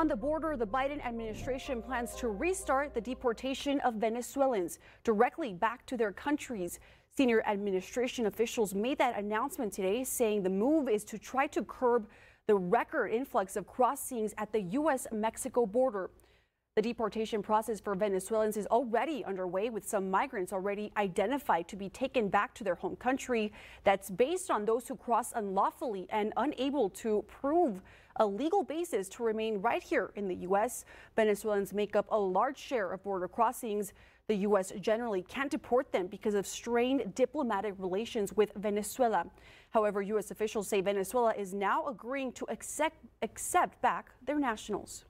On the border, the Biden administration plans to restart the deportation of Venezuelans directly back to their countries. Senior administration officials made that announcement today, saying the move is to try to curb the record influx of crossings at the U.S. Mexico border. The deportation process for Venezuelans is already underway, with some migrants already identified to be taken back to their home country. That's based on those who cross unlawfully and unable to prove a legal basis to remain right here in the U.S. Venezuelans make up a large share of border crossings. The U.S. generally can't deport them because of strained diplomatic relations with Venezuela. However, U.S. officials say Venezuela is now agreeing to accept, accept back their nationals.